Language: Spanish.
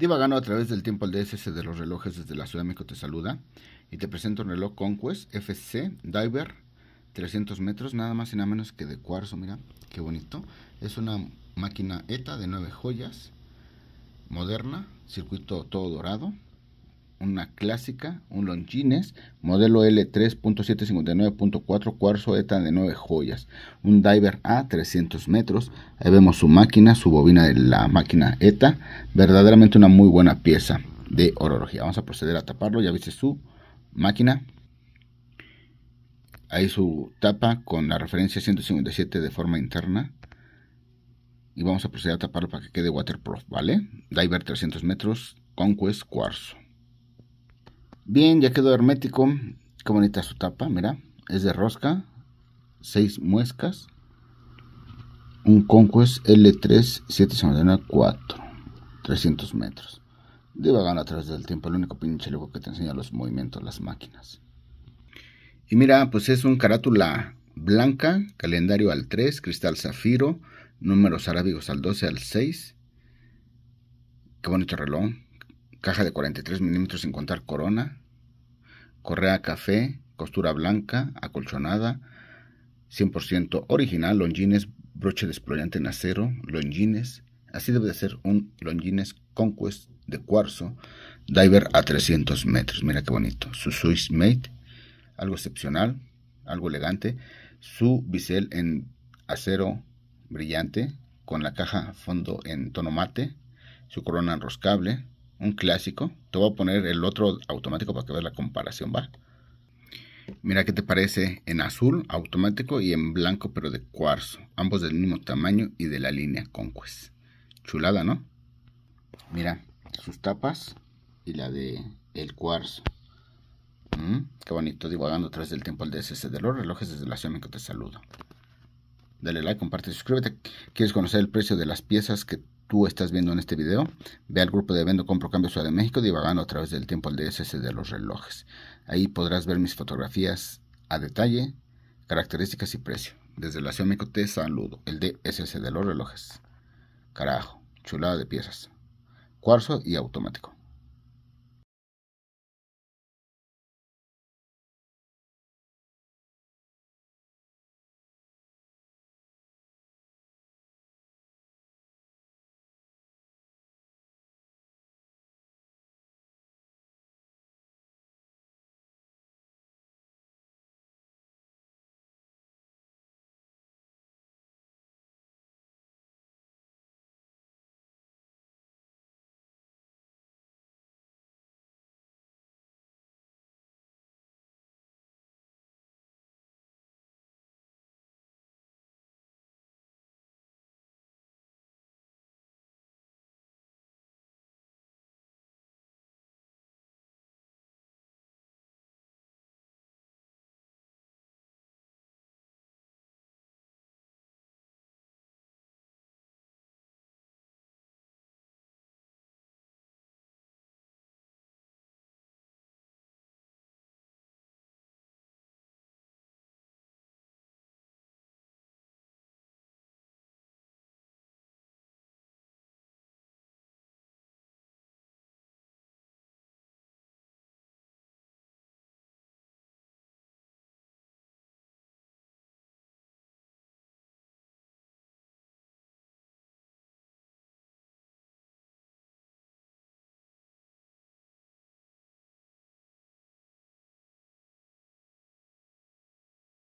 Divagando a través del tiempo al DSS de los relojes desde la Ciudad de México te saluda y te presento un reloj Conquest FC Diver 300 metros, nada más y nada menos que de cuarzo, mira, qué bonito. Es una máquina ETA de 9 joyas, moderna, circuito todo dorado, una clásica, un Longines, modelo L3.759.4 cuarzo ETA de 9 joyas, un Diver A 300 metros, ahí vemos su máquina, su bobina de la máquina ETA, verdaderamente una muy buena pieza de orología. Vamos a proceder a taparlo, ya viste su máquina, ahí su tapa con la referencia 157 de forma interna, y vamos a proceder a taparlo para que quede waterproof, ¿vale? Diver 300 metros, Conquest Cuarzo. Bien, ya quedó hermético. Qué bonita su tapa, mira. Es de rosca. 6 muescas. Un Conquest L3 4. 300 metros. Divagando a través del tiempo. El único pinche logo que te enseña los movimientos, las máquinas. Y mira, pues es un carátula blanca, calendario al 3, cristal zafiro, números arábigos al 12 al 6. Qué bonito reloj. Caja de 43 milímetros sin contar corona correa café, costura blanca, acolchonada, 100% original, longines, broche desployante en acero, longines. Así debe de ser un longines Conquest de cuarzo, diver a 300 metros. Mira qué bonito. Su Swiss Mate, algo excepcional, algo elegante. Su bisel en acero brillante, con la caja fondo en tono mate. Su corona enroscable, un clásico. Te voy a poner el otro automático para que veas la comparación, ¿va? Mira qué te parece en azul automático y en blanco pero de cuarzo. Ambos del mismo tamaño y de la línea Conquest. Chulada, ¿no? Mira, sus tapas y la de el cuarzo. Mm, qué bonito, divagando a través del tiempo al DSS de los relojes desde la Ciudad que te saludo. Dale like, comparte, suscríbete. ¿Quieres conocer el precio de las piezas que tú estás viendo en este video, ve al grupo de Vendo Compro Cambio Ciudad de México divagando a través del tiempo al DSS de los relojes. Ahí podrás ver mis fotografías a detalle, características y precio. Desde la Ciudad de México te saludo, el DSS de los relojes. Carajo, chulada de piezas. Cuarzo y automático.